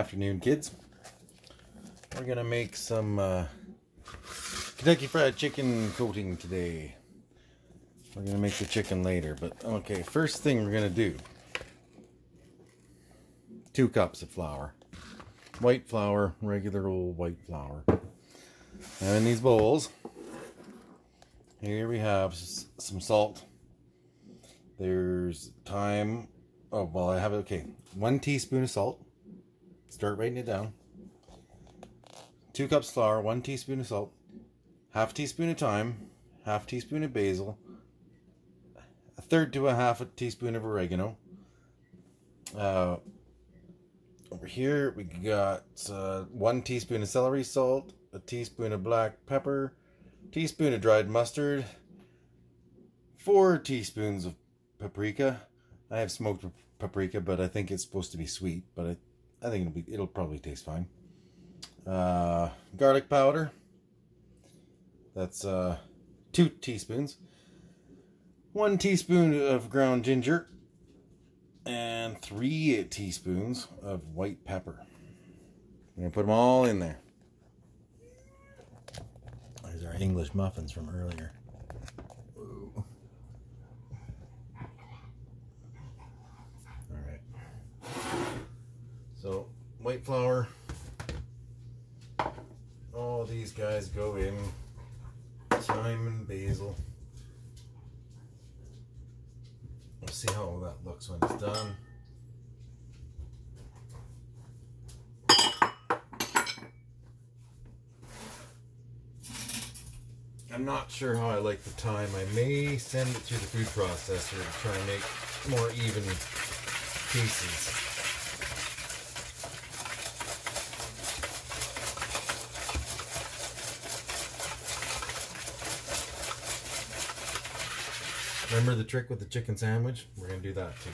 Afternoon, kids. We're gonna make some uh, Kentucky Fried Chicken coating today. We're gonna make the chicken later, but okay. First thing we're gonna do: two cups of flour, white flour, regular old white flour. Now in these bowls, here we have some salt. There's thyme. Oh well, I have it. Okay, one teaspoon of salt Start writing it down. Two cups flour, one teaspoon of salt, half teaspoon of thyme, half teaspoon of basil, a third to a half a teaspoon of oregano. Uh, over here we got uh, one teaspoon of celery salt, a teaspoon of black pepper, teaspoon of dried mustard, four teaspoons of paprika. I have smoked paprika, but I think it's supposed to be sweet, but I I think it'll be it'll probably taste fine. Uh, garlic powder. That's uh, two teaspoons. One teaspoon of ground ginger. And three teaspoons of white pepper. I'm going to put them all in there. These are English muffins from earlier. So, white flour. All these guys go in. Thyme and basil. We'll see how that looks when it's done. I'm not sure how I like the thyme. I may send it through the food processor to try and make more even pieces. Remember the trick with the chicken sandwich? We're going to do that too.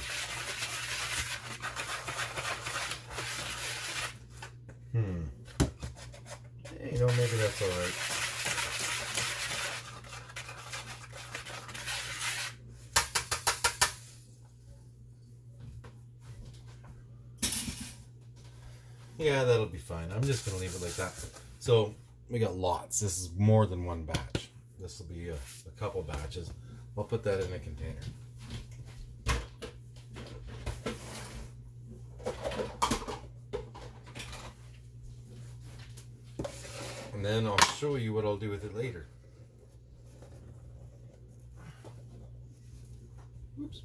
Hmm. you know, maybe that's alright. Yeah, that'll be fine. I'm just going to leave it like that. So, we got lots. This is more than one batch. This will be a, a couple batches. I'll put that in a container. And then I'll show you what I'll do with it later. Oops.